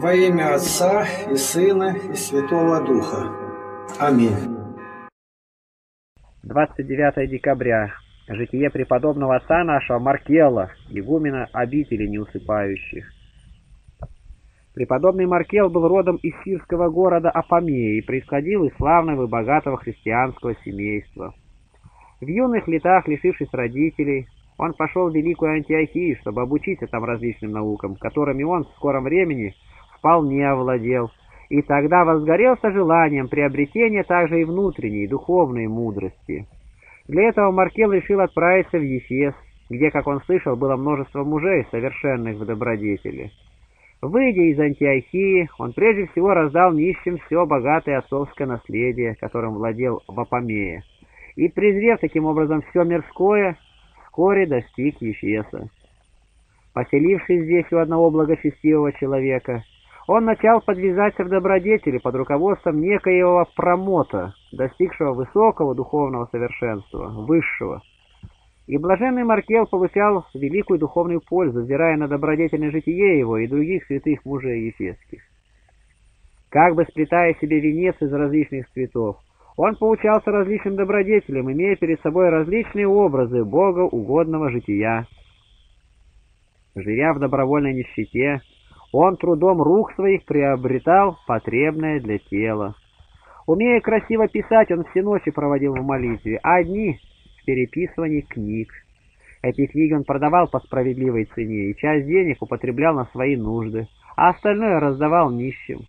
Во имя Отца и Сына и Святого Духа. Аминь. 29 декабря. Житие преподобного отца нашего Маркела, игумена обители неусыпающих. Преподобный Маркел был родом из сирского города Апамея и происходил из славного и богатого христианского семейства. В юных летах, лишившись родителей, он пошел в Великую Антиохию, чтобы обучиться там различным наукам, которыми он в скором времени вполне овладел, и тогда возгорелся желанием приобретения также и внутренней, духовной мудрости. Для этого Маркел решил отправиться в Ефес, где, как он слышал, было множество мужей, совершенных в добродетели. Выйдя из Антиохии, он прежде всего раздал нищим все богатое отцовское наследие, которым владел в Апамее, и, презрев таким образом все мирское, вскоре достиг Ефеса. Поселившись здесь у одного благочестивого человека, он начал подвязаться в добродетели под руководством некоего промота, достигшего высокого духовного совершенства, высшего. И блаженный Маркел получал великую духовную пользу, взирая на добродетельное житие его и других святых мужей ефесских. Как бы сплетая себе венец из различных цветов, он поучался различным добродетелям, имея перед собой различные образы Бога угодного жития. Живя в добровольной нищете, он трудом рук своих приобретал потребное для тела. Умея красиво писать, он все ночи проводил в молитве, а дни в переписывании книг. Эти книги он продавал по справедливой цене и часть денег употреблял на свои нужды, а остальное раздавал нищим.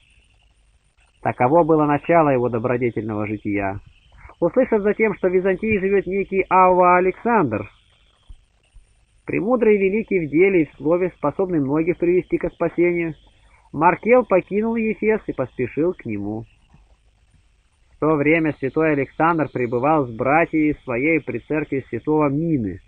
Таково было начало его добродетельного жития. Услышав затем, что в Византии живет некий Авва Александр, премудрый и великий в деле и в слове, способный многих привести к спасению, Маркел покинул Ефес и поспешил к нему. В то время святой Александр пребывал с братьями своей при церкви святого Мины.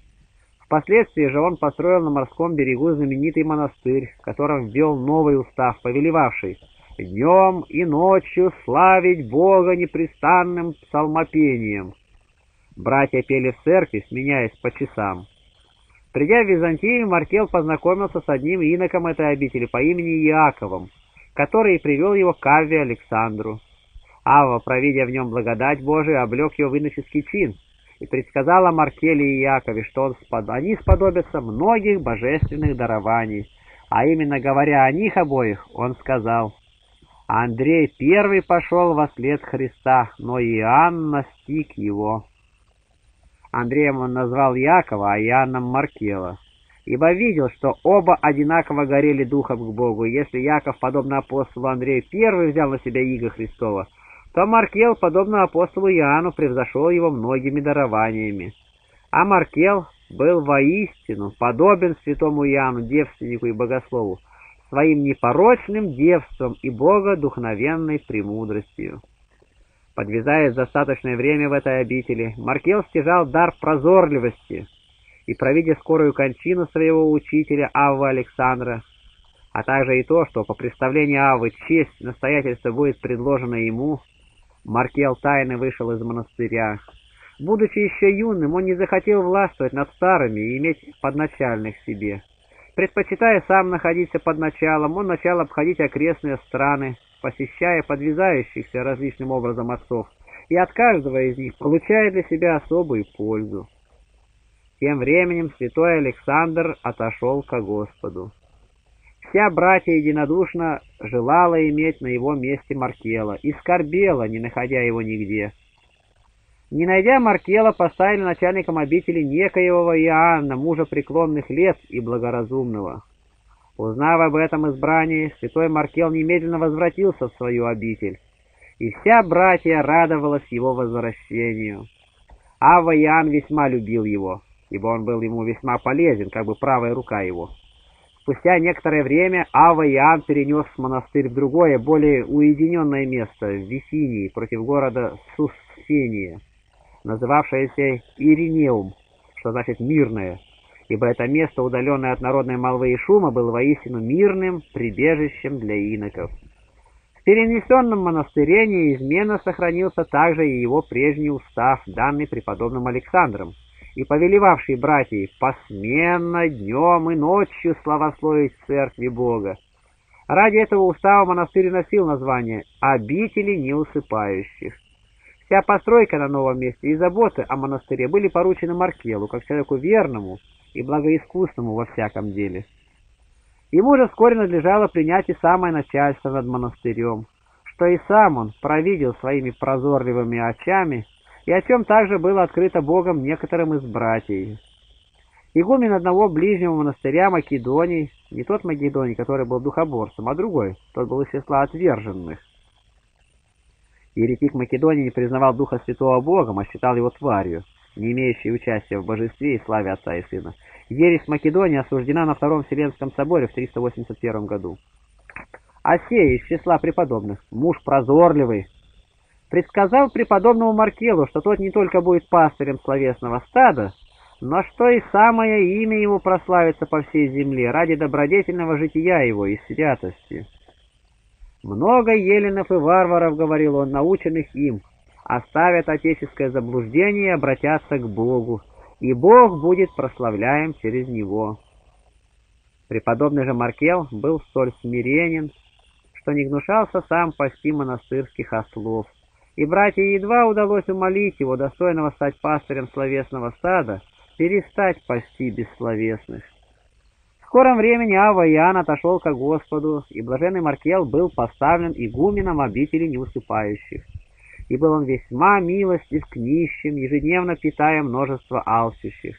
Впоследствии же он построил на морском берегу знаменитый монастырь, в котором ввел новый устав, повелевавший днем и ночью славить Бога непрестанным псалмопением. Братья пели в церкви, сменяясь по часам. Придя в Византию, Маркел познакомился с одним иноком этой обители по имени Иаковом, который привел его к Авве Александру. Авва, провидя в нем благодать Божию, облег его в иноческий чин и предсказал о Маркеле и Иакове, что он спод... они сподобятся многих божественных дарований, а именно говоря о них обоих, он сказал, «Андрей первый пошел во след Христа, но Иоанн настиг его». Андреем он назвал Якова, а Иоанном Маркела, ибо видел, что оба одинаково горели духом к Богу, если Яков, подобно апостолу Андрею, первый взял на себя иго Христова, то Маркел, подобно апостолу Иоанну, превзошел его многими дарованиями. А Маркел был воистину подобен святому Иоанну, девственнику и богослову, своим непорочным девством и богодухновенной премудростью. Подвязаясь достаточное время в этой обители, Маркел стяжал дар прозорливости и, провидя скорую кончину своего учителя Авва Александра, а также и то, что по представлению Аввы честь настоятельства будет предложена ему, Маркел тайно вышел из монастыря. Будучи еще юным, он не захотел властвовать над старыми и иметь подначальных себе. Предпочитая сам находиться под началом, он начал обходить окрестные страны, посещая подвязающихся различным образом отцов, и от каждого из них получая для себя особую пользу. Тем временем святой Александр отошел ко Господу. Вся братья единодушно желала иметь на его месте Маркела и скорбела, не находя его нигде. Не найдя Маркела, поставили начальником обители некоего Иоанна, мужа преклонных лет и благоразумного. Узнав об этом избрании, святой Маркел немедленно возвратился в свою обитель и вся братья радовалась его возвращению. Ава Иоанн весьма любил его, ибо он был ему весьма полезен, как бы правая рука его. Спустя некоторое время Ава Иоанн перенес монастырь в другое, более уединенное место, в Висинии, против города Суссения, называвшееся Иринеум, что значит «мирное», ибо это место, удаленное от народной молвы и шума, было воистину мирным прибежищем для иноков. В перенесенном монастыре неизменно сохранился также и его прежний устав, данный преподобным Александром, и повелевавший братьев посменно днем и ночью славословить церкви Бога. Ради этого устава монастырь носил название «Обители неусыпающих». Вся постройка на новом месте и заботы о монастыре были поручены Маркелу, как человеку верному и благоискусному во всяком деле. Ему же вскоре надлежало принять и самое начальство над монастырем, что и сам он провидел своими прозорливыми очами, и о чем также было открыто Богом некоторым из братьев. Игумен одного ближнего монастыря Македоний, не тот Македоний, который был духоборцем, а другой, тот был из числа отверженных. Еретик Македоний не признавал Духа Святого Богом, а считал его тварью, не имеющей участия в божестве и славе Отца и Сына. Ересь Македонии осуждена на Втором Вселенском соборе в 381 году. Осей из числа преподобных, муж прозорливый, предсказал преподобному Маркелу, что тот не только будет пастырем словесного стада, но что и самое имя его прославится по всей земле ради добродетельного жития его и святости. Много еленов и варваров, говорил он, наученных им, оставят отеческое заблуждение и обратятся к Богу, и Бог будет прославляем через него. Преподобный же Маркел был столь смиренен, что не гнушался сам пасти монастырских ослов, и братья едва удалось умолить его, достойного стать пастырем словесного стада, перестать пасти бессловесных. В скором времени Ава Иоанн отошел ко Господу, и блаженный Маркел был поставлен игуменом обители неусыпающих и был он весьма милостив к нищим, ежедневно питая множество алчущих.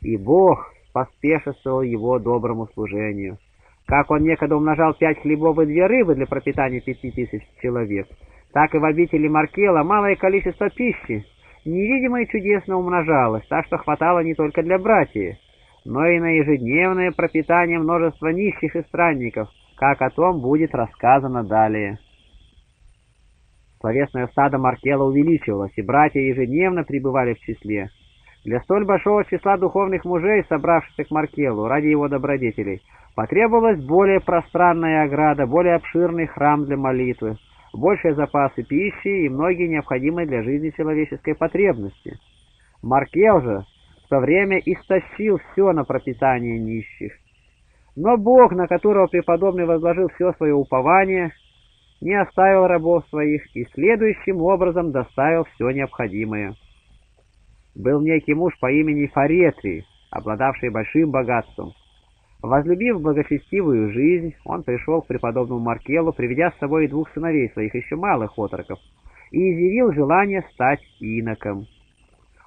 И Бог поспешествовал его доброму служению. Как он некогда умножал пять хлебов и две рыбы для пропитания пяти тысяч человек, так и в обители Маркела малое количество пищи невидимо и чудесно умножалось, так что хватало не только для братьев, но и на ежедневное пропитание множества нищих и странников, как о том будет рассказано далее. Словесное стадо Маркела увеличивалось, и братья ежедневно пребывали в числе. Для столь большого числа духовных мужей, собравшихся к Маркелу ради его добродетелей, потребовалась более пространная ограда, более обширный храм для молитвы, большие запасы пищи и многие необходимые для жизни человеческой потребности. Маркел же в то время истощил все на пропитание нищих. Но Бог, на которого преподобный возложил все свое упование, не оставил рабов своих и следующим образом доставил все необходимое. Был некий муж по имени Фаретрий, обладавший большим богатством. Возлюбив благочестивую жизнь, он пришел к преподобному Маркелу, приведя с собой двух сыновей своих еще малых отроков, и изъявил желание стать иноком.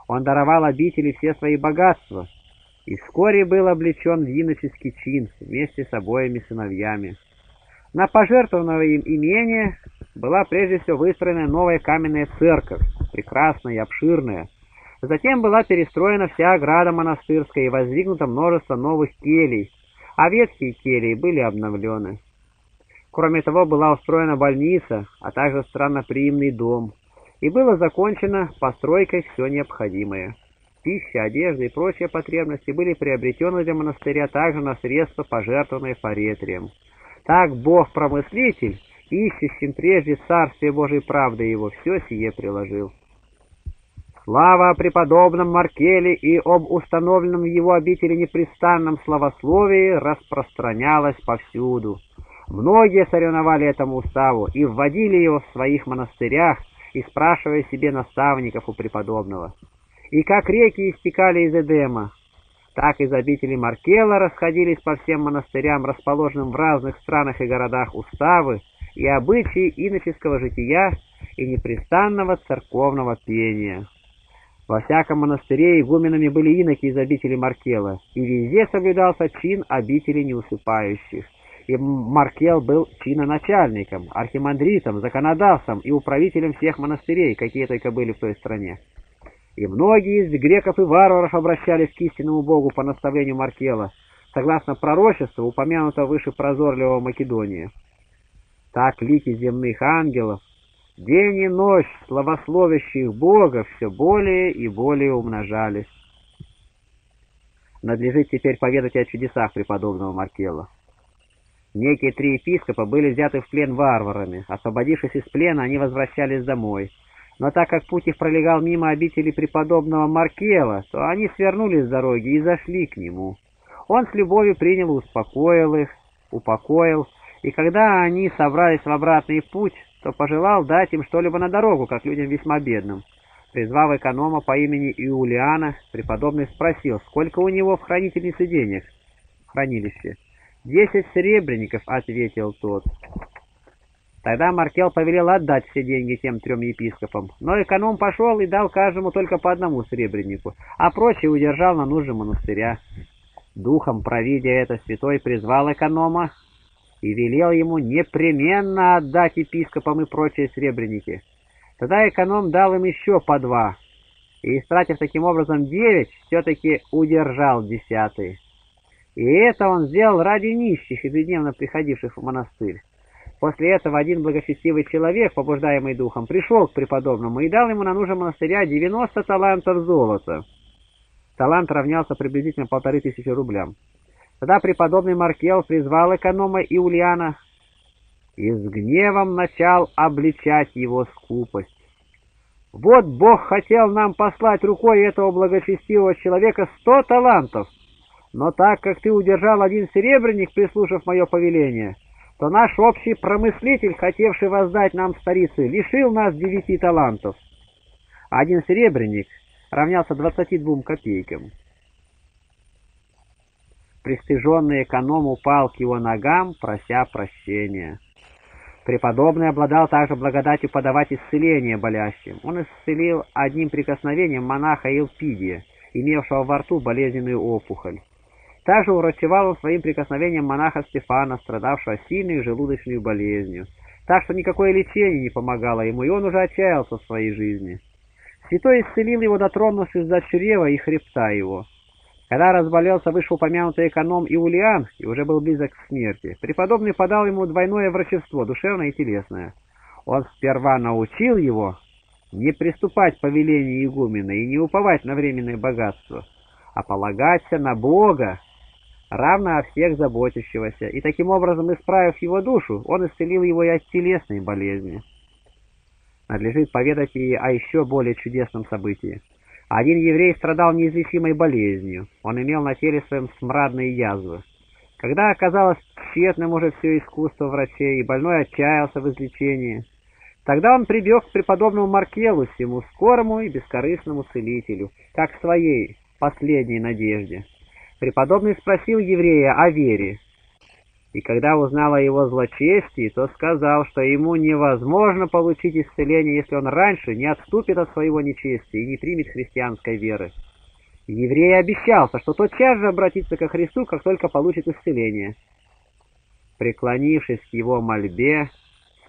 Он даровал обители все свои богатства, и вскоре был облечен в иноческий чин вместе с обоими сыновьями. На пожертвованное им имение была прежде всего выстроена новая каменная церковь, прекрасная и обширная. Затем была перестроена вся ограда монастырская и воздвигнуто множество новых келей, а ветхие келии были обновлены. Кроме того, была устроена больница, а также странноприимный дом, и было закончено постройкой все необходимое. Пища, одежда и прочие потребности были приобретены для монастыря также на средства, пожертвованные фаретрием. Так Бог-промыслитель, ищущим прежде Царствие Божьей правды его, все сие приложил. Слава о преподобном Маркеле и об установленном в его обители непрестанном славословии распространялась повсюду. Многие соревновали этому уставу и вводили его в своих монастырях, и спрашивая себе наставников у преподобного. И как реки истекали из Эдема, так из обители Маркела расходились по всем монастырям, расположенным в разных странах и городах, уставы и обычаи иноческого жития и непрестанного церковного пения. Во всяком монастыре игуменами были иноки из обители Маркела, и везде соблюдался чин обители неусыпающих. и Маркел был чиноначальником, архимандритом, законодавцем и управителем всех монастырей, какие только были в той стране. И многие из греков и варваров обращались к истинному Богу по наставлению Маркела, согласно пророчеству, упомянутого выше прозорливого Македония. Так лики земных ангелов, день и ночь славословящих Бога все более и более умножались. Надлежит теперь поведать о чудесах преподобного Маркела. Некие три епископа были взяты в плен варварами. Освободившись из плена, они возвращались домой. Но так как путь их пролегал мимо обители преподобного Маркела, то они свернули с дороги и зашли к нему. Он с любовью принял и успокоил их, упокоил, и когда они собрались в обратный путь, то пожелал дать им что-либо на дорогу, как людям весьма бедным. Призвав эконома по имени Иулиана, преподобный спросил, сколько у него в хранительнице денег в хранилище. «Десять серебряников», — ответил тот. Тогда Маркел повелел отдать все деньги тем трем епископам, но эконом пошел и дал каждому только по одному серебрянику, а прочие удержал на нужде монастыря. Духом провидя это, святой призвал эконома и велел ему непременно отдать епископам и прочие серебряники. Тогда эконом дал им еще по два, и, истратив таким образом девять, все-таки удержал десятый. И это он сделал ради нищих, ежедневно приходивших в монастырь. После этого один благочестивый человек, побуждаемый духом, пришел к преподобному и дал ему на нужды монастыря 90 талантов золота. Талант равнялся приблизительно полторы тысячи рублям. Тогда преподобный Маркел призвал эконома Иулиана и с гневом начал обличать его скупость. «Вот Бог хотел нам послать рукой этого благочестивого человека сто талантов, но так как ты удержал один серебряник, прислушав мое повеление, то наш общий промыслитель, хотевший воздать нам старицы, лишил нас девяти талантов. Один серебряник равнялся двадцати двум копейкам. Пристыженный эконом упал к его ногам, прося прощения. Преподобный обладал также благодатью подавать исцеление болящим. Он исцелил одним прикосновением монаха Илпидия, имевшего во рту болезненную опухоль. Также урачевал он своим прикосновением монаха Стефана, страдавшего сильной желудочной болезнью. Так что никакое лечение не помогало ему, и он уже отчаялся в своей жизни. Святой исцелил его, дотронувшись до чрева и хребта его. Когда разболелся вышеупомянутый эконом Иулиан и уже был близок к смерти, преподобный подал ему двойное врачество, душевное и телесное. Он сперва научил его не приступать по велению игумена и не уповать на временное богатство, а полагаться на Бога равно о всех заботящегося, и таким образом, исправив его душу, он исцелил его и от телесной болезни. Надлежит поведать и о еще более чудесном событии. Один еврей страдал неизлечимой болезнью, он имел на теле своем смрадные язвы. Когда оказалось тщетным уже все искусство врачей, и больной отчаялся в излечении, тогда он прибег к преподобному Маркелу, всему скорому и бескорыстному целителю, как своей последней надежде. Преподобный спросил еврея о вере, и когда узнал о его злочестии, то сказал, что ему невозможно получить исцеление, если он раньше не отступит от своего нечестия и не примет христианской веры. Еврей обещался, что тотчас же обратится ко Христу, как только получит исцеление. Преклонившись к его мольбе,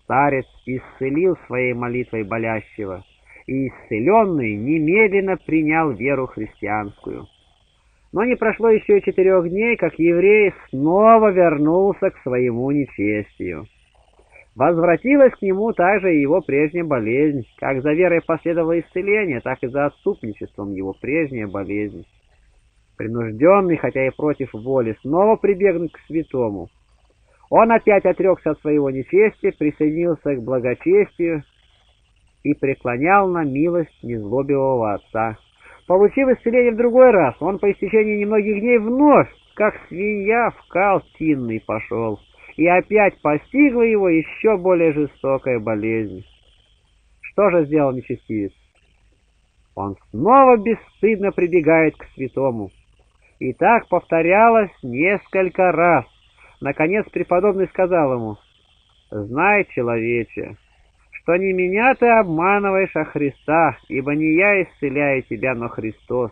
старец исцелил своей молитвой болящего, и исцеленный немедленно принял веру христианскую. Но не прошло еще и четырех дней, как еврей снова вернулся к своему нечестию. Возвратилась к нему также и его прежняя болезнь. Как за верой последовало исцеление, так и за отступничеством его прежняя болезнь. Принужденный, хотя и против воли, снова прибегнуть к святому. Он опять отрекся от своего нечестия, присоединился к благочестию и преклонял на милость незлобивого отца. Получив исцеление в другой раз, он по истечении немногих дней вновь, как свинья, в кал тинный пошел, и опять постигла его еще более жестокая болезнь. Что же сделал нечестивец? Он снова бесстыдно прибегает к святому. И так повторялось несколько раз. Наконец преподобный сказал ему, «Знай, человече, что не меня ты обманываешь, а Христа, ибо не я исцеляю тебя, но Христос.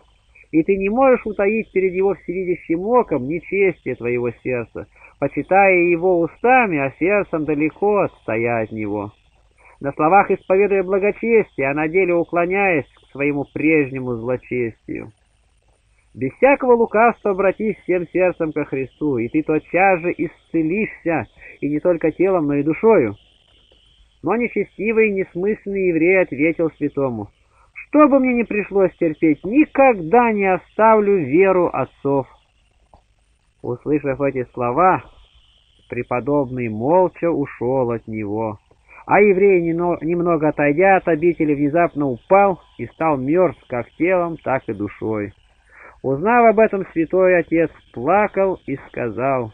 И ты не можешь утаить перед его всевидящим оком нечестие твоего сердца. почитая его устами, а сердцем далеко отстоя от него. На словах исповедуя благочестие, а на деле уклоняясь к своему прежнему злочестию. Без всякого лукавства обратись всем сердцем ко Христу, и ты тотчас же исцелишься, и не только телом, но и душою. Но нечестивый несмысленный еврей ответил святому, «Что бы мне не пришлось терпеть, никогда не оставлю веру отцов». Услышав эти слова, преподобный молча ушел от него. А еврей, немного отойдя от обители, внезапно упал и стал мертв как телом, так и душой. Узнав об этом, святой отец плакал и сказал,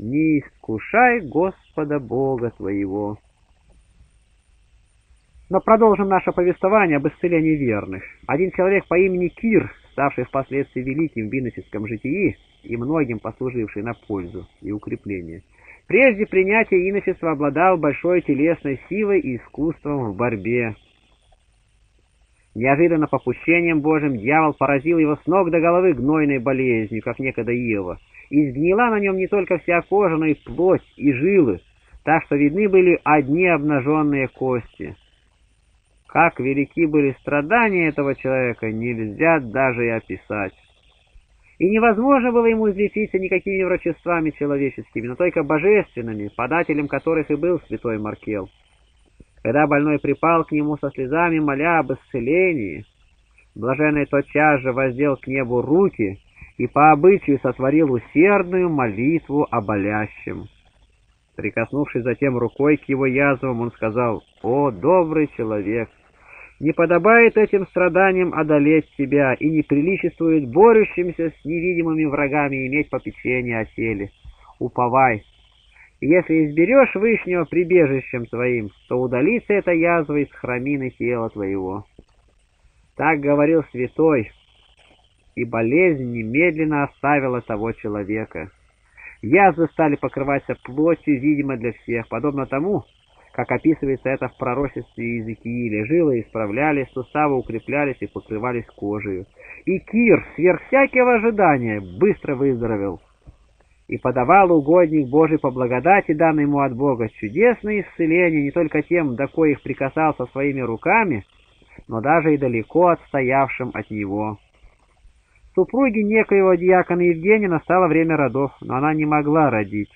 «Не искушай Господа Бога твоего». Но продолжим наше повествование об исцелении верных. Один человек по имени Кир, ставший впоследствии великим в иноческом житии и многим послуживший на пользу и укрепление, прежде принятия иночества обладал большой телесной силой и искусством в борьбе. Неожиданно попущением Божьим дьявол поразил его с ног до головы гнойной болезнью, как некогда Ева, и сгнила на нем не только вся кожа, но и плоть и жилы, так что видны были одни обнаженные кости. Как велики были страдания этого человека, нельзя даже и описать. И невозможно было ему излечиться никакими врачествами человеческими, но только божественными, подателем которых и был святой Маркел. Когда больной припал к нему со слезами, моля об исцелении, блаженный тотчас же воздел к небу руки и по обычаю сотворил усердную молитву о болящем. Прикоснувшись затем рукой к его язвам, он сказал, «О, добрый человек! Не подобает этим страданиям одолеть тебя, и не приличествует борющимся с невидимыми врагами иметь попечение о теле. Уповай, если изберешь Вышнего прибежищем твоим, то удалится эта язва из храмины тела твоего. Так говорил святой, и болезнь немедленно оставила того человека. Язвы стали покрываться плотью, видимо, для всех, подобно тому, как описывается это в пророчестве Иезекииля. Жилы исправлялись, суставы укреплялись и покрывались кожей. И Кир, сверх всякого ожидания, быстро выздоровел и подавал угодник Божий по благодати, данной ему от Бога, чудесное исцеление не только тем, до коих прикасался своими руками, но даже и далеко отстоявшим от него. Супруге некоего диакона Евгения настало время родов, но она не могла родить.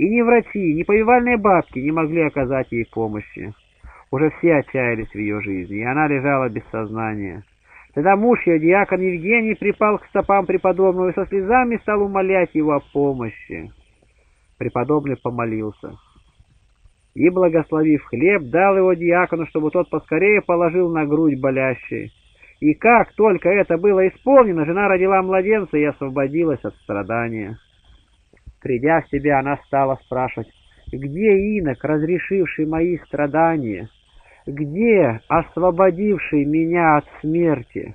И ни врачи, ни повивальные бабки не могли оказать ей помощи. Уже все отчаялись в ее жизни, и она лежала без сознания. Тогда муж ее, диакон Евгений, припал к стопам преподобного и со слезами стал умолять его о помощи. Преподобный помолился. И, благословив хлеб, дал его диакону, чтобы тот поскорее положил на грудь болящей. И как только это было исполнено, жена родила младенца и освободилась от страдания. Придя в себя, она стала спрашивать, «Где инок, разрешивший мои страдания?» где освободивший меня от смерти?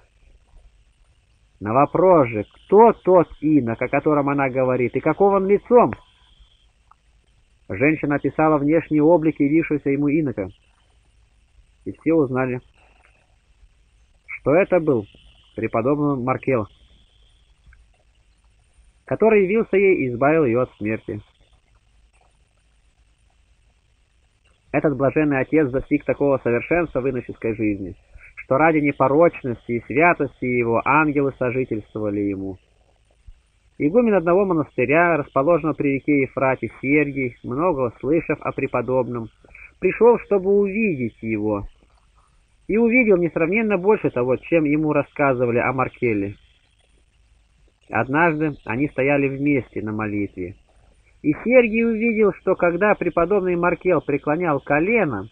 На вопрос же, кто тот инок, о котором она говорит, и каков он лицом? Женщина описала внешний облик явившегося ему инока, и все узнали, что это был преподобный Маркел, который явился ей и избавил ее от смерти. Этот блаженный отец достиг такого совершенства в иноческой жизни, что ради непорочности и святости его ангелы сожительствовали ему. Игумен одного монастыря, расположенного при реке Ефрате, Сергий, много слышав о преподобном, пришел, чтобы увидеть его, и увидел несравненно больше того, чем ему рассказывали о Маркеле. Однажды они стояли вместе на молитве. И Сергий увидел, что когда преподобный Маркел преклонял колено,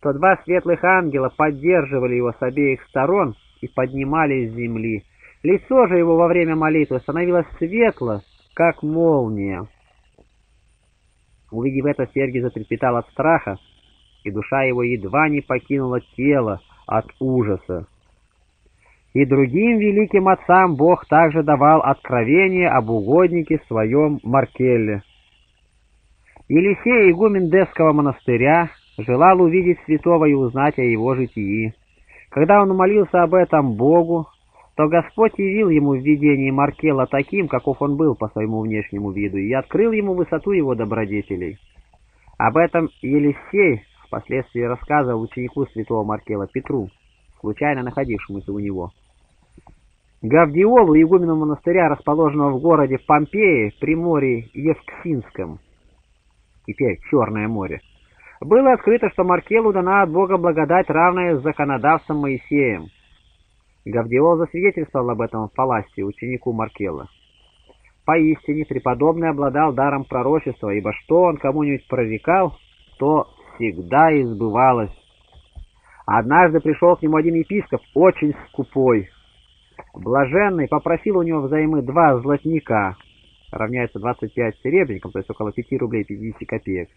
то два светлых ангела поддерживали его с обеих сторон и поднимали с земли. Лицо же его во время молитвы становилось светло, как молния. Увидев это, Сергий затрепетал от страха, и душа его едва не покинула тело от ужаса. И другим великим отцам Бог также давал откровение об угоднике своем Маркелле. Елисей, игумен Десского монастыря, желал увидеть святого и узнать о его житии. Когда он молился об этом Богу, то Господь явил ему в видении Маркела таким, каков он был по своему внешнему виду, и открыл ему высоту его добродетелей. Об этом Елисей впоследствии рассказывал ученику святого Маркела Петру, случайно находившемуся у него. Гавдиолу, игумену монастыря, расположенного в городе Помпеи, при море Евксинском, теперь Черное море, было открыто, что Маркелу дана от Бога благодать, равная с законодавцем Моисеем. Гавдиол засвидетельствовал об этом в Паласте ученику Маркела. Поистине, преподобный обладал даром пророчества, ибо что он кому-нибудь прорекал, то всегда избывалось. Однажды пришел к нему один епископ, очень скупой, Блаженный попросил у него взаймы два золотника, равняется 25 серебряникам, то есть около 5 рублей 50 копеек,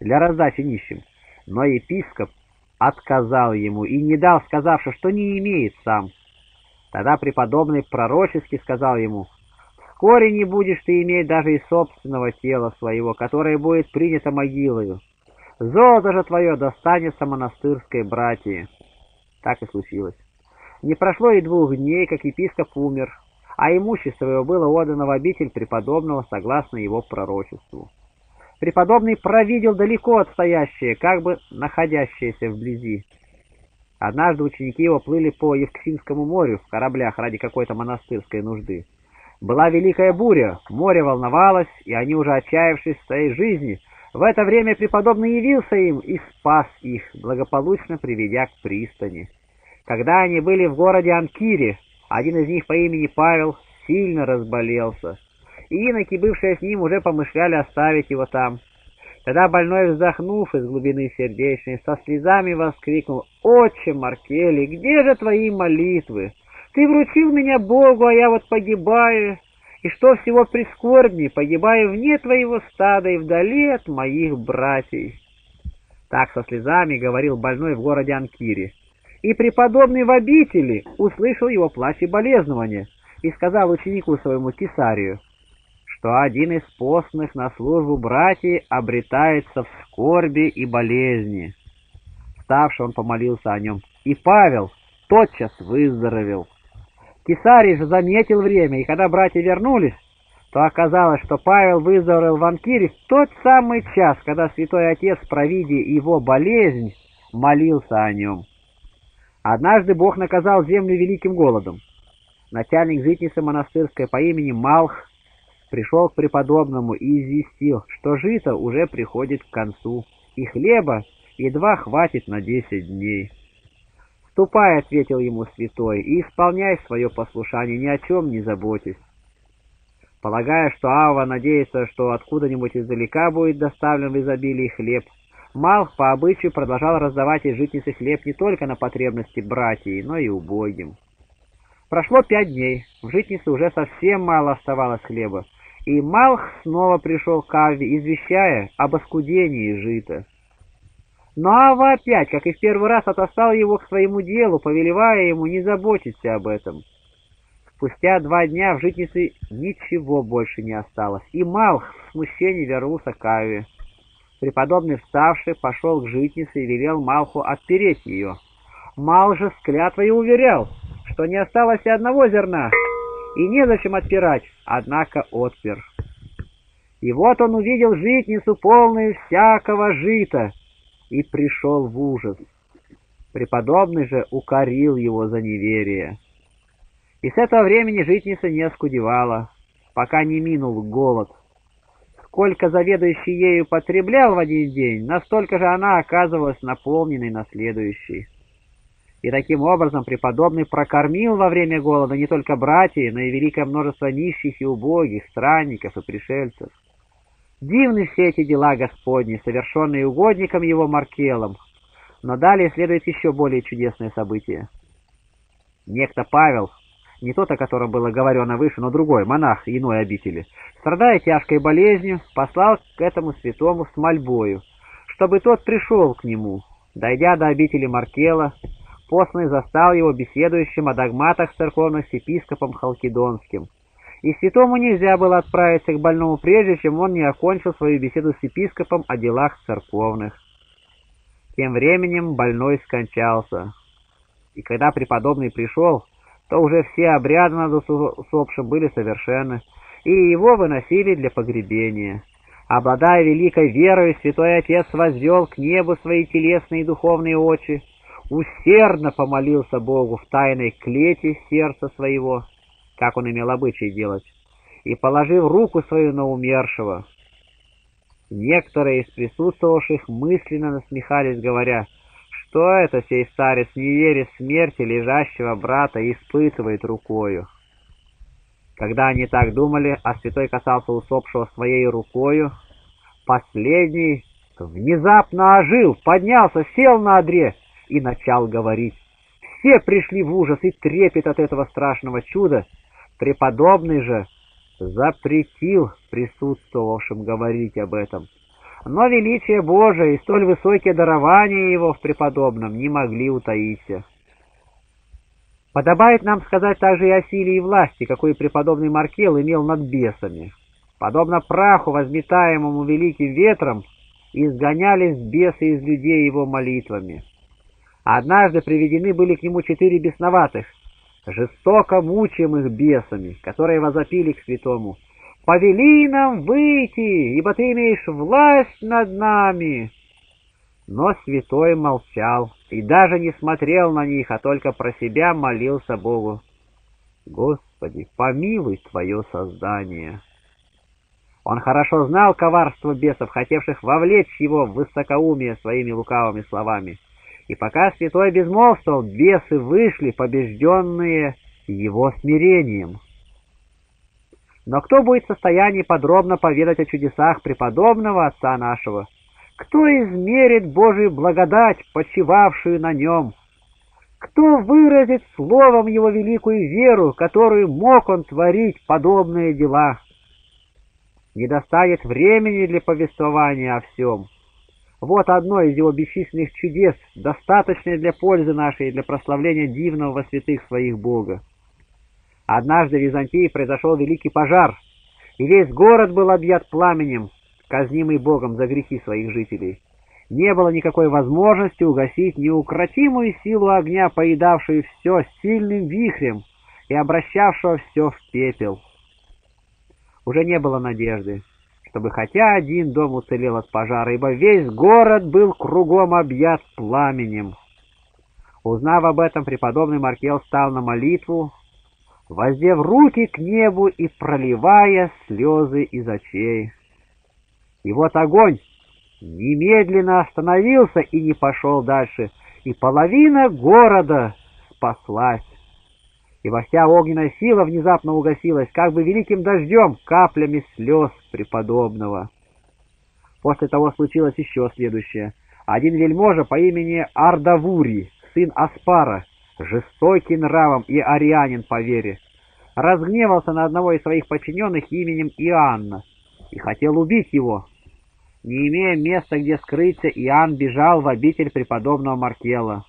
для раздачи нищим. Но епископ отказал ему и не дал, сказавши, что не имеет сам. Тогда преподобный пророчески сказал ему, «Вскоре не будешь ты иметь даже и собственного тела своего, которое будет принято могилою. Золото же твое достанется монастырской братьи». Так и случилось. Не прошло и двух дней, как епископ умер, а имущество его было отдано в обитель преподобного согласно его пророчеству. Преподобный провидел далеко отстоящее, как бы находящееся вблизи. Однажды ученики его плыли по Евксинскому морю в кораблях ради какой-то монастырской нужды. Была великая буря, море волновалось, и они, уже отчаявшись в своей жизни, в это время преподобный явился им и спас их, благополучно приведя к пристани. Когда они были в городе Анкире, один из них по имени Павел сильно разболелся, и иноки, бывшие с ним, уже помышляли оставить его там. Тогда больной, вздохнув из глубины сердечной, со слезами воскликнул, «Отче Маркели, где же твои молитвы? Ты вручил меня Богу, а я вот погибаю, и что всего прискорбней, погибаю вне твоего стада и вдали от моих братьев». Так со слезами говорил больной в городе Анкире. И преподобный в обители услышал его плач и болезнование, и сказал ученику своему Кесарию, что один из постных на службу братьев обретается в скорби и болезни. Вставший он помолился о нем, и Павел тотчас выздоровел. Кесарий же заметил время, и когда братья вернулись, то оказалось, что Павел выздоровел в Анкире в тот самый час, когда святой отец, провидя его болезнь, молился о нем. Однажды Бог наказал землю великим голодом. Начальник житницы монастырской по имени Малх пришел к преподобному и известил, что жито уже приходит к концу, и хлеба едва хватит на десять дней. «Ступай», — ответил ему святой, — «и исполняй свое послушание, ни о чем не заботясь». Полагая, что Ава надеется, что откуда-нибудь издалека будет доставлен в изобилии хлеб, Малх по обычаю продолжал раздавать из житницы хлеб не только на потребности братьев, но и убогим. Прошло пять дней, в житнице уже совсем мало оставалось хлеба, и Малх снова пришел к Аве, извещая об оскудении жита. Но Ава опять, как и в первый раз, отослал его к своему делу, повелевая ему не заботиться об этом. Спустя два дня в житнице ничего больше не осталось, и Малх в смущении вернулся к Аве. Преподобный, вставший, пошел к житнице и велел Малху отпереть ее. Мал же с клятвой уверял, что не осталось и одного зерна, и незачем отпирать, однако отпер. И вот он увидел житницу, полную всякого жита, и пришел в ужас. Преподобный же укорил его за неверие. И с этого времени житница не оскудевала, пока не минул голод сколько заведующий ею потреблял в один день, настолько же она оказывалась наполненной на следующий. И таким образом преподобный прокормил во время голода не только братьев, но и великое множество нищих и убогих, странников и пришельцев. Дивны все эти дела Господни, совершенные угодником его Маркелом. Но далее следует еще более чудесное событие. Некто Павел, не тот, о котором было говорено выше, но другой, монах иной обители, страдая тяжкой болезнью, послал к этому святому с мольбою, чтобы тот пришел к нему. Дойдя до обители Маркела, постный застал его беседующим о догматах церковных с епископом Халкидонским. И святому нельзя было отправиться к больному прежде, чем он не окончил свою беседу с епископом о делах церковных. Тем временем больной скончался. И когда преподобный пришел, что уже все обряды над усопшим были совершенны, и его выносили для погребения. Обладая великой верой, святой отец возвел к небу свои телесные и духовные очи, усердно помолился Богу в тайной клете сердца своего, как он имел обычай делать, и, положив руку свою на умершего, некоторые из присутствовавших мысленно насмехались, говоря, что это сей старец, не веря смерти лежащего брата, испытывает рукою. Когда они так думали, а святой касался усопшего своей рукою, последний внезапно ожил, поднялся, сел на одре и начал говорить. Все пришли в ужас и трепет от этого страшного чуда. Преподобный же запретил присутствовавшим говорить об этом. Но величие Божие и столь высокие дарования его в преподобном не могли утаиться. Подобает нам сказать также и о силе и власти, какой преподобный Маркел имел над бесами. Подобно праху, возметаемому великим ветром, изгонялись бесы из людей его молитвами. Однажды приведены были к нему четыре бесноватых, жестоко мучаемых бесами, которые возопили к святому. «Повели нам выйти, ибо ты имеешь власть над нами!» Но святой молчал и даже не смотрел на них, а только про себя молился Богу. «Господи, помилуй Твое создание!» Он хорошо знал коварство бесов, хотевших вовлечь его в высокоумие своими лукавыми словами. И пока святой безмолвствовал, бесы вышли, побежденные его смирением. Но кто будет в состоянии подробно поведать о чудесах преподобного Отца нашего? Кто измерит Божию благодать, почивавшую на нем? Кто выразит словом его великую веру, которую мог он творить подобные дела? Не достанет времени для повествования о всем. Вот одно из его бесчисленных чудес, достаточное для пользы нашей и для прославления дивного во святых своих Бога. Однажды в Византии произошел великий пожар, и весь город был объят пламенем, казнимый Богом за грехи своих жителей. Не было никакой возможности угасить неукротимую силу огня, поедавшую все сильным вихрем и обращавшего все в пепел. Уже не было надежды чтобы хотя один дом уцелел от пожара, ибо весь город был кругом объят пламенем. Узнав об этом, преподобный Маркел стал на молитву, воздев руки к небу и проливая слезы из очей. И вот огонь немедленно остановился и не пошел дальше, и половина города спаслась ибо вся огненная сила внезапно угасилась, как бы великим дождем, каплями слез преподобного. После того случилось еще следующее. Один вельможа по имени Ардавури, сын Аспара, жестокий нравом и арианин по вере, разгневался на одного из своих подчиненных именем Иоанна и хотел убить его. Не имея места, где скрыться, Иоанн бежал в обитель преподобного Маркела.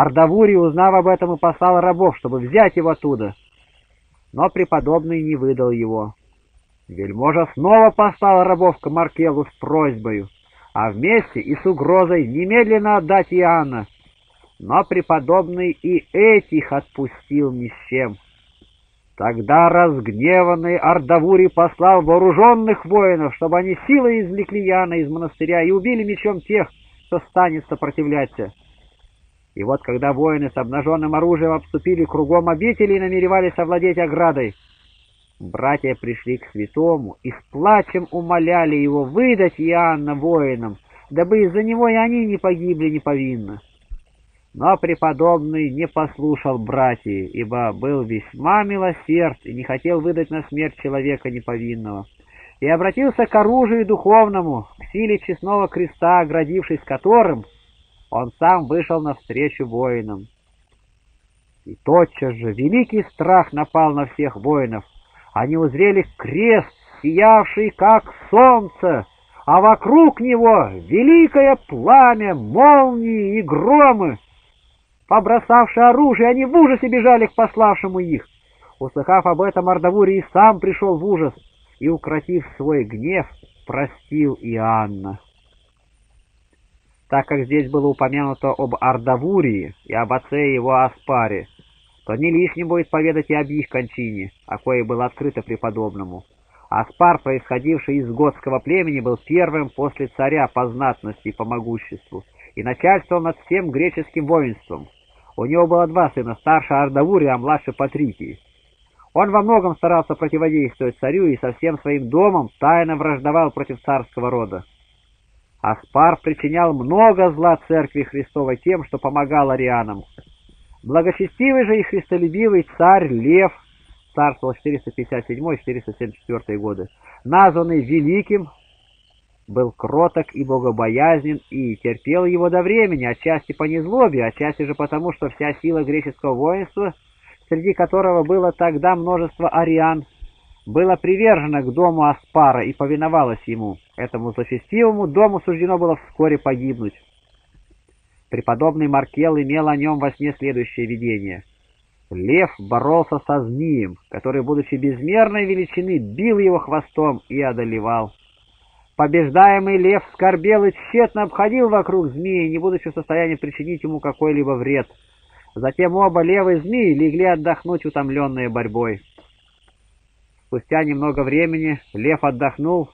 Ардавури, узнав об этом, и послал рабов, чтобы взять его оттуда. Но преподобный не выдал его. Вельможа снова послал рабов к Маркелу с просьбою, а вместе и с угрозой немедленно отдать Иоанна. Но преподобный и этих отпустил ни с чем. Тогда разгневанный Ардавури послал вооруженных воинов, чтобы они силой извлекли Иоанна из монастыря и убили мечом тех, кто станет сопротивляться. И вот когда воины с обнаженным оружием обступили кругом обители и намеревались овладеть оградой, братья пришли к святому и с плачем умоляли его выдать Иоанна воинам, дабы из-за него и они не погибли неповинно. Но преподобный не послушал братьев, ибо был весьма милосерд и не хотел выдать на смерть человека неповинного, и обратился к оружию духовному, к силе честного креста, оградившись которым — он сам вышел навстречу воинам. И тотчас же великий страх напал на всех воинов. Они узрели крест, сиявший как солнце, а вокруг него великое пламя, молнии и громы. Побросавшие оружие, они в ужасе бежали к пославшему их. Услыхав об этом, Ардавури и сам пришел в ужас и, укротив свой гнев, простил Иоанна. Так как здесь было упомянуто об Ардавурии и об отце его Аспаре, то не лишним будет поведать и об их кончине, о коей было открыто преподобному. Аспар, происходивший из готского племени, был первым после царя по знатности и по могуществу, и начальствовал над всем греческим воинством. У него было два сына, старший Ардавури, а младший Патрикий. Он во многом старался противодействовать царю и со всем своим домом тайно враждовал против царского рода. Аспар причинял много зла церкви Христовой тем, что помогал арианам. Благочестивый же и христолюбивый царь Лев, царствовал 457-474 годы, названный Великим, был кроток и богобоязнен и терпел его до времени, отчасти по незлобе, отчасти же потому, что вся сила греческого воинства, среди которого было тогда множество ариан, была привержена к дому Аспара и повиновалась ему. Этому злочестивому дому суждено было вскоре погибнуть. Преподобный Маркел имел о нем во сне следующее видение. Лев боролся со змеем, который, будучи безмерной величины, бил его хвостом и одолевал. Побеждаемый лев скорбел и тщетно обходил вокруг змеи, не будучи в состоянии причинить ему какой-либо вред. Затем оба левые змеи легли отдохнуть, утомленные борьбой. Спустя немного времени лев отдохнул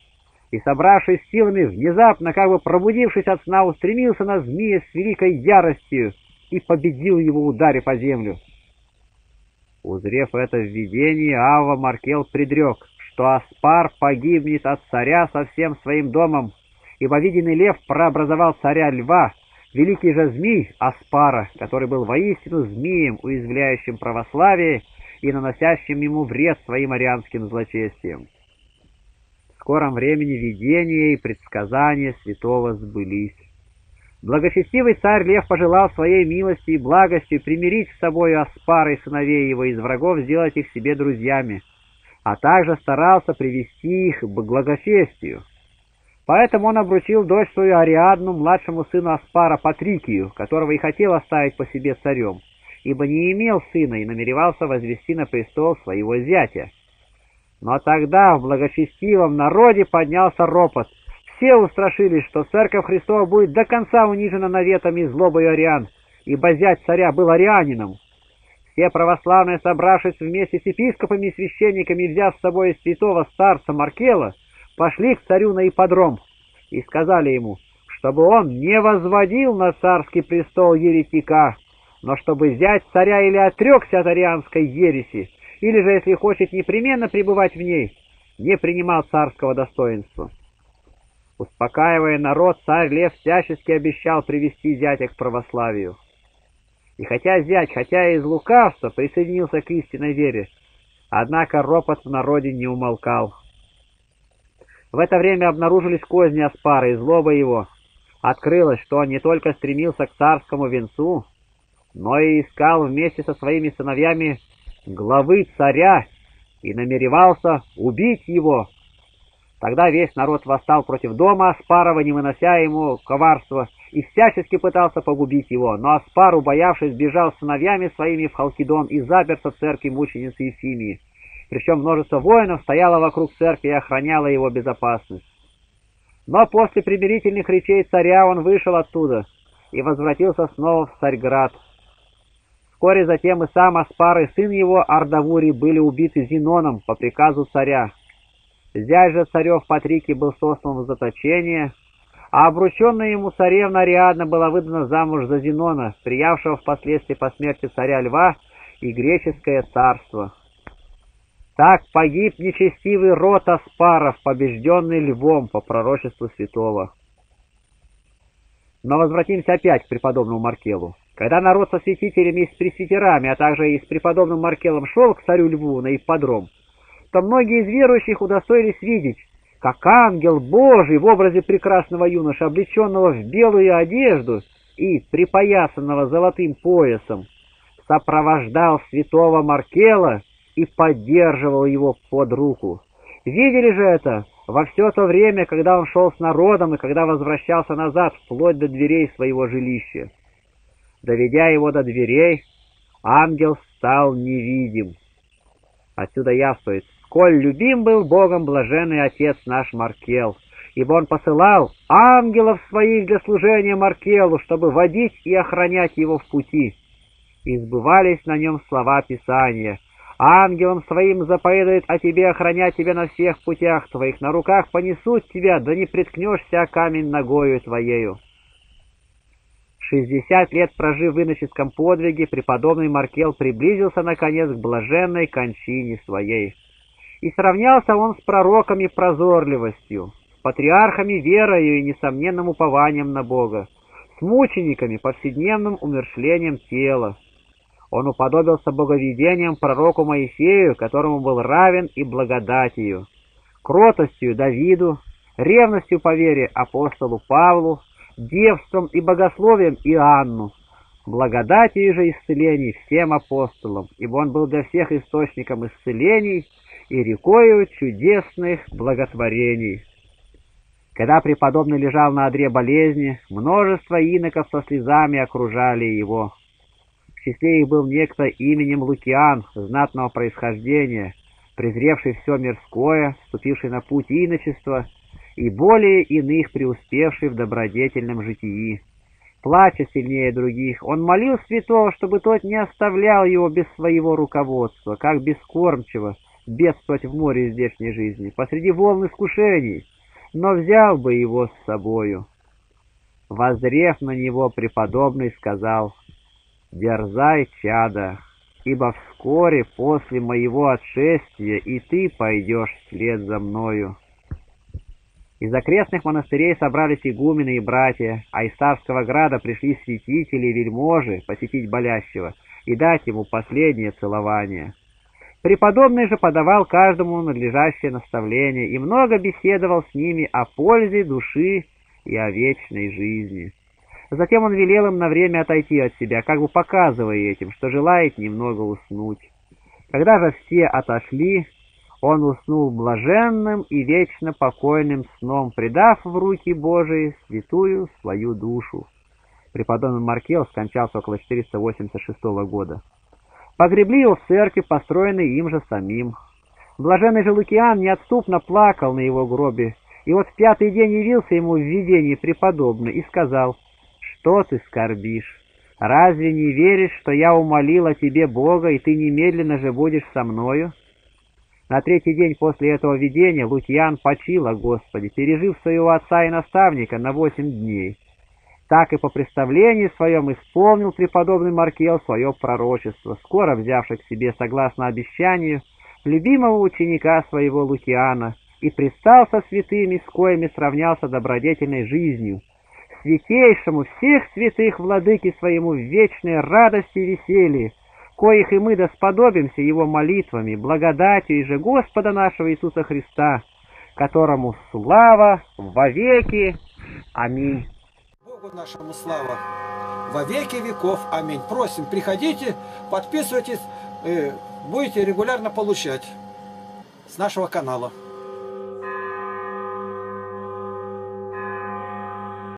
и, собравшись силами, внезапно, как бы пробудившись от сна, устремился на змея с великой яростью и победил его ударе по землю. Узрев это видение, Ава Маркел предрек, что Аспар погибнет от царя со всем своим домом, ибо виденный лев прообразовал царя льва, великий же змей Аспара, который был воистину змеем, уязвляющим православие и наносящим ему вред своим арианским злочестием. В скором времени видения и предсказания святого сбылись. Благочестивый царь Лев пожелал своей милости и благостью примирить с собой Аспара и сыновей его из врагов, сделать их себе друзьями, а также старался привести их к благочестию. Поэтому он обручил дочь свою Ариадну, младшему сыну Аспара Патрикию, которого и хотел оставить по себе царем ибо не имел сына и намеревался возвести на престол своего зятя. Но тогда в благочестивом народе поднялся ропот. Все устрашились, что церковь Христова будет до конца унижена наветами и злобой ариан, ибо зять царя был арианином. Все православные, собравшись вместе с епископами и священниками, взяв с собой святого старца Маркела, пошли к царю на ипподром и сказали ему, чтобы он не возводил на царский престол еретика, но чтобы взять царя или отрекся от арианской ереси, или же, если хочет непременно пребывать в ней, не принимал царского достоинства. Успокаивая народ, царь Лев всячески обещал привести зятя к православию. И хотя зять, хотя и из лукавства, присоединился к истинной вере, однако ропот в народе не умолкал. В это время обнаружились козни Аспара, и злоба его. Открылось, что он не только стремился к царскому венцу, но и искал вместе со своими сыновьями главы царя и намеревался убить его. Тогда весь народ восстал против дома Аспарова, не вынося ему коварства, и всячески пытался погубить его. Но Аспар, убоявшись, бежал с сыновьями своими в Халкидон и заперся в церкви мученицы Ефимии. Причем множество воинов стояло вокруг церкви и охраняло его безопасность. Но после примирительных речей царя он вышел оттуда и возвратился снова в Царьград. Вскоре затем и сам Аспар, и сын его Ардавури были убиты Зеноном по приказу царя. Зять же царев Патрики был сослан в заточение, а обрученная ему царевна Ариадна была выдана замуж за Зенона, приявшего впоследствии по смерти царя Льва и греческое царство. Так погиб нечестивый род Аспаров, побежденный львом по пророчеству святого. Но возвратимся опять к преподобному Маркелу. Когда народ со святителями и с пресвитерами, а также и с преподобным Маркелом шел к царю Льву на ипподром, то многие из верующих удостоились видеть, как ангел Божий в образе прекрасного юноша, облеченного в белую одежду и припоясанного золотым поясом, сопровождал святого Маркела и поддерживал его под руку. Видели же это во все то время, когда он шел с народом и когда возвращался назад вплоть до дверей своего жилища. Доведя его до дверей, ангел стал невидим. Отсюда яствует, сколь любим был Богом блаженный отец наш Маркел, ибо он посылал ангелов своих для служения Маркелу, чтобы водить и охранять его в пути. и сбывались на нем слова Писания. Ангелом своим заповедует о тебе охранять тебя на всех путях твоих, на руках понесут тебя, да не приткнешься камень ногою твоею. Шестьдесят лет прожив в иноческом подвиге, преподобный Маркел приблизился, наконец, к блаженной кончине своей. И сравнялся он с пророками прозорливостью, с патриархами верою и несомненным упованием на Бога, с мучениками повседневным умершлением тела. Он уподобился боговедением пророку Моисею, которому был равен и благодатью, кротостью Давиду, ревностью по вере апостолу Павлу, девством и богословием Иоанну, благодатью же исцелений всем апостолам, ибо он был для всех источником исцелений и рекою чудесных благотворений. Когда преподобный лежал на одре болезни, множество иноков со слезами окружали его. В числе их был некто именем Лукиан, знатного происхождения, презревший все мирское, вступивший на путь иночества и более иных преуспевший в добродетельном житии. Плача сильнее других, он молил святого, чтобы тот не оставлял его без своего руководства, как бескормчиво бедствовать в море здешней жизни, посреди волн искушений, но взял бы его с собою. Возрев на него, преподобный сказал, «Дерзай, чада, ибо вскоре после моего отшествия и ты пойдешь вслед за мною». Из окрестных монастырей собрались игумены и братья, а из Царского града пришли святители и вельможи посетить болящего и дать ему последнее целование. Преподобный же подавал каждому надлежащее наставление и много беседовал с ними о пользе души и о вечной жизни. Затем он велел им на время отойти от себя, как бы показывая этим, что желает немного уснуть. Когда же все отошли, он уснул блаженным и вечно покойным сном, предав в руки Божии святую свою душу. Преподобный Маркел скончался около 486 года. Погребли его в церкви, построенной им же самим. Блаженный же Лукиан неотступно плакал на его гробе, и вот в пятый день явился ему в видении преподобный и сказал, «Что ты скорбишь? Разве не веришь, что я умолил о тебе Бога, и ты немедленно же будешь со мною?» На третий день после этого видения Лукьян почил о Господе, пережив своего отца и наставника на восемь дней. Так и по представлению своем исполнил преподобный Маркел свое пророчество, скоро взявший к себе, согласно обещанию, любимого ученика своего Лукиана, и предстал со святыми, с коими сравнялся добродетельной жизнью, святейшему всех святых владыки своему в вечной радости и веселье, коих и мы досподобимся Его молитвами, благодатью и же Господа нашего Иисуса Христа, которому слава вовеки. Аминь. Богу нашему слава во веки веков. Аминь. Просим, приходите, подписывайтесь, э, будете регулярно получать с нашего канала.